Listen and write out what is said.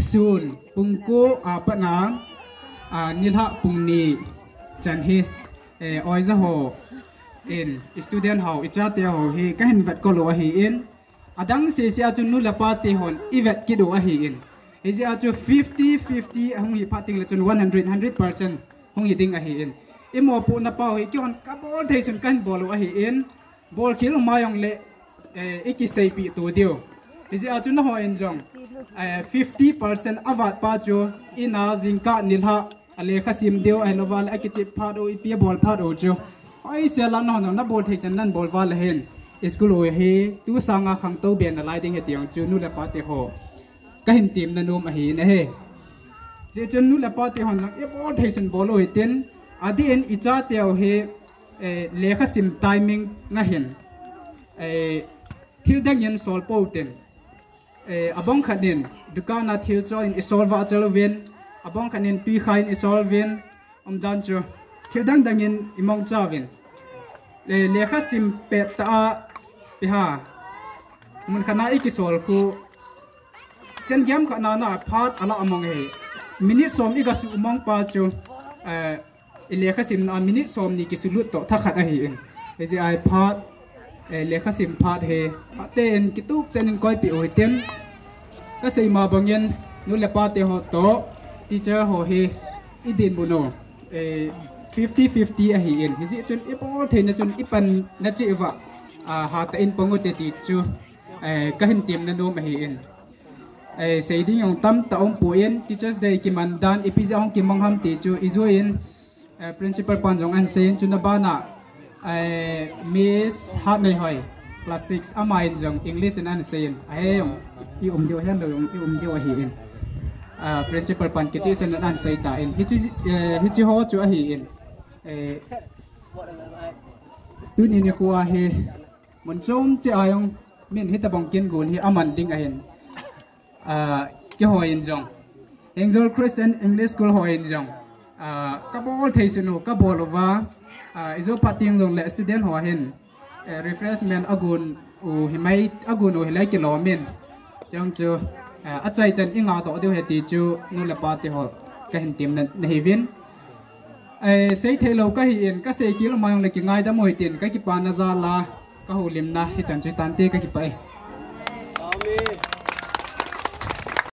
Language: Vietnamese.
sun pungku, apa na? A nilha, pungni chan hi e eh, oi za ho. In, student ho icha te ho hi ka hin vet ko lo hi in. Adang se sia chu nu la pa te hon, i vet ki do hi in. E sia chu 50 50 hung hi pating le chun 100 100% hung hi ding a hi in. E mo pu na pa hi ki hon ka bol thei chun kan bol wa hi in. Bol khil ma yong le eh, e iki sei pi tu dio e sia chu na ho in jong 50% avat pa chu ina zingka nilha, ale khasim deu ai eh, lowal akichi eh, phado, ipi, bol, phado, chu. Oi se lan no na bol thei chan nan bol wal hen. School oi he, tu sanga khang to ben lai ding he tiang chu, nu la pa te ho. Ka hin tim na nu ma hi na he. Je chen nu la pa te hon lang e bol thei chan bol oi ten adi en icha teo he eh, lekha sim timing nga hen e thil dang yen sol po ten Eh, abong khanin dukana thil cho in isolva chalo ven abong khanin pi khain isolvin om dan chu thil dangin imong chawin eh, le lekha sim pe ta pi ha mun khana ikisol ku. Chen gyam khana na phat ala among he minute som iga su umong pa chu eh lekha sim na minute som ni kisulut to tha khat a hi in. Ai phat lekha sim phat he ten kitup chenin koi pi oi ten ka sei ma bangyen nu le pa te ho to teacher ho he idin buno e 50 50 a hi in hi si chun ipo the na chun ipan na chi wa a ha ta in pongo te ti chu e ka hin tim na no ma hi in e sei ding yong tam ta om pu in teachers day ki man dan ipisa ong ki mong ham ti chu izo in principal panjong an sein chu na ba ai miss hat nei hoi class 6 amai jong english in an ai ông yêu um điều hen lo yong um điều hi in. Principal pan ki chi sen anh say ta in. Hi chi chi ho chưa a hi in. Tu ni ni khuwa he mon chom che ai ông mình ta bong kin gun hi aman ding a hen ho in jong Angel Christian English School ho in jong a, ka bol thei sunu ka bol wa. À, izo pating jong le student ho hin. À, refreshment agun u himai, agun u hilai kilomin chang chu à, a chai chan inga to deu he ti chu, nu le pa ti ho, ka hin tim na hi vin. Ai sei thei lo ka hi in, ka sei ki lo mayong le ki ngai da moi tin, ka ki pa na za la, ka hu lim na hi chan chu tan te ka ki pai e. amen